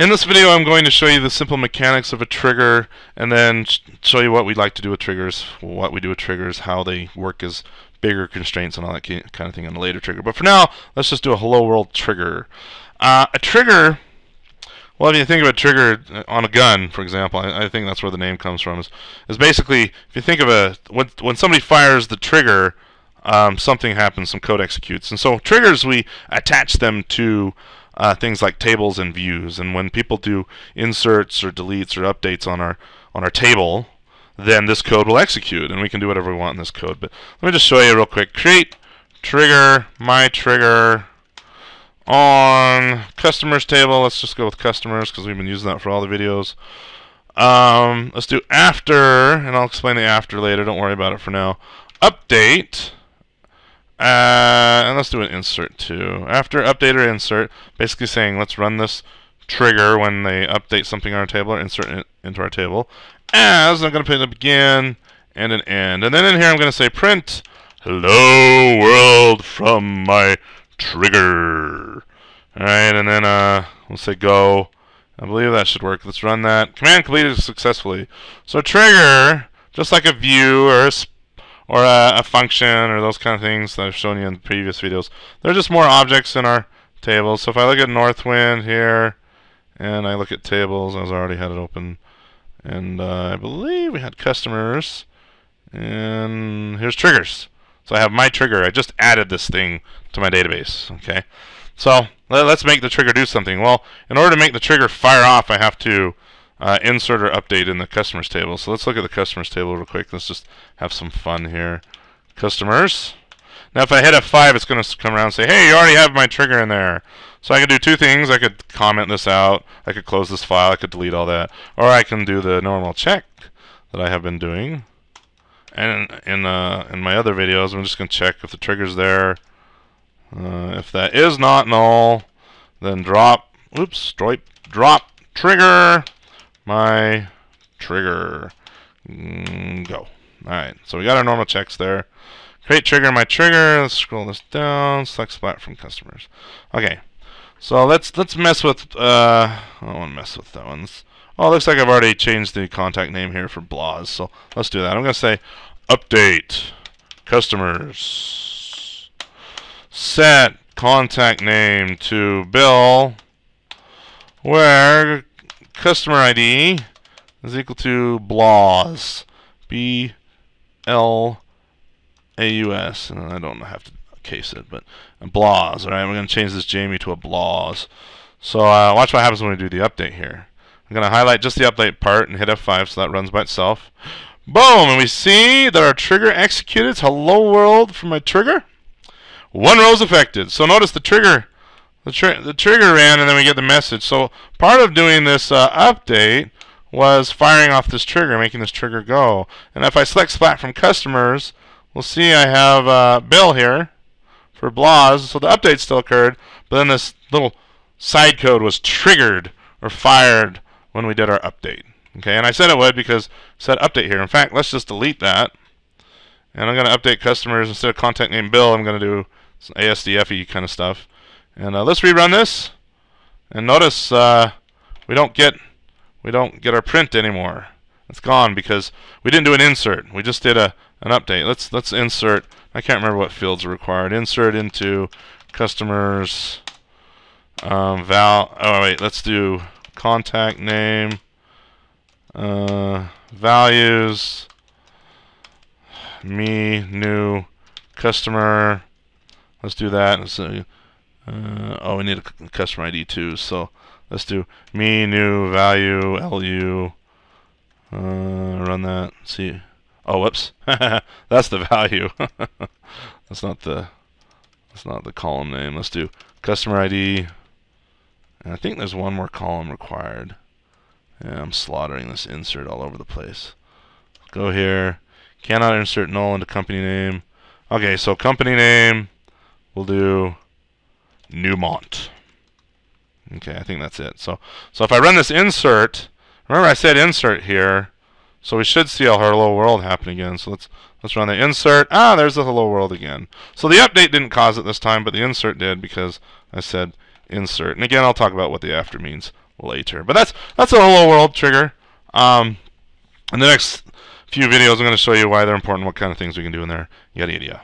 In this video I'm going to show you the simple mechanics of a trigger and then show you what we'd like to do with triggers, what we do with triggers, how they work as bigger constraints and all that kind of thing on a later trigger. But for now, let's just do a hello world trigger. Uh, a trigger, well if you think of a trigger on a gun, for example, I, I think that's where the name comes from, is, is basically, if you think of a, when, when somebody fires the trigger, um, something happens, some code executes. And so triggers, we attach them to uh, things like tables and views. And when people do inserts or deletes or updates on our on our table, then this code will execute, and we can do whatever we want in this code. But let me just show you real quick. Create trigger, my trigger on customers table. Let's just go with customers because we've been using that for all the videos. Um, let's do after, and I'll explain the after later. Don't worry about it for now. Update. Uh, and let's do an insert too. After update or insert, basically saying let's run this trigger when they update something on our table or insert it into our table. As I'm going to put a begin and an end. And then in here I'm going to say print hello world from my trigger. Alright, and then uh, we'll say go. I believe that should work. Let's run that. Command completed successfully. So trigger, just like a view or a or a, a, function or those kind of things that I've shown you in previous videos. They're just more objects in our tables. So if I look at Northwind here, and I look at tables, I was already had it open, and uh, I believe we had customers, and here's triggers. So I have my trigger. I just added this thing to my database. Okay, so let's make the trigger do something. Well, in order to make the trigger fire off, I have to uh, insert or update in the customers table. So let's look at the customers table real quick. Let's just have some fun here. Customers. Now if I hit F5, it's going to come around and say, hey, you already have my trigger in there. So I could do two things. I could comment this out. I could close this file. I could delete all that. Or I can do the normal check that I have been doing. And in, uh, in my other videos, I'm just going to check if the trigger's there. Uh, if that is not null, then drop, oops, drop, drop trigger my trigger. Mm, go. Alright, so we got our normal checks there. Create trigger my trigger. Let's scroll this down. Select splat from customers. Okay, so let's let's mess with. Uh, I don't want to mess with that one. oh, looks like I've already changed the contact name here for Blaz. So let's do that. I'm to say update customers. Set contact name to Bill. Where customer ID is equal to Blaz. B L A U S. And I don't have to case it, but Blaz. Alright, we're going to change this Jamie to a Blaz. So uh, watch what happens when we do the update here. I'm going to highlight just the update part and hit F5 so that runs by itself. Boom! And we see that our trigger executed. It's hello world for my trigger. One row is affected. So notice the trigger the, tri the trigger ran and then we get the message. So part of doing this uh, update was firing off this trigger, making this trigger go. And if I select Splat from customers, we'll see I have uh, Bill here for Blaz. So the update still occurred, but then this little side code was triggered or fired when we did our update. Okay, and I said it would because it said update here. In fact, let's just delete that. And I'm going to update customers instead of contact name Bill. I'm going to do some ASDFE kind of stuff. And uh, let's rerun this. And notice uh, we don't get we don't get our print anymore. It's gone because we didn't do an insert. We just did a an update. Let's let's insert. I can't remember what fields are required. Insert into customers um, val. Oh wait, let's do contact name, uh, values, me new customer. Let's do that. So uh, oh, we need a customer ID too. So let's do me new value lu. Uh, run that. See. Oh, whoops. that's the value. that's not the. That's not the column name. Let's do customer ID. And I think there's one more column required. Yeah, I'm slaughtering this insert all over the place. Go here. Cannot insert null into company name. Okay, so company name. We'll do Neumont. Okay, I think that's it. So, so if I run this insert, remember I said insert here, so we should see a hello world happen again. So let's let's run the insert. Ah, there's the hello world again. So the update didn't cause it this time, but the insert did because I said insert. And again, I'll talk about what the after means later. But that's that's a hello world trigger. Um, in the next few videos, I'm going to show you why they're important, what kind of things we can do in there, yada yada yada.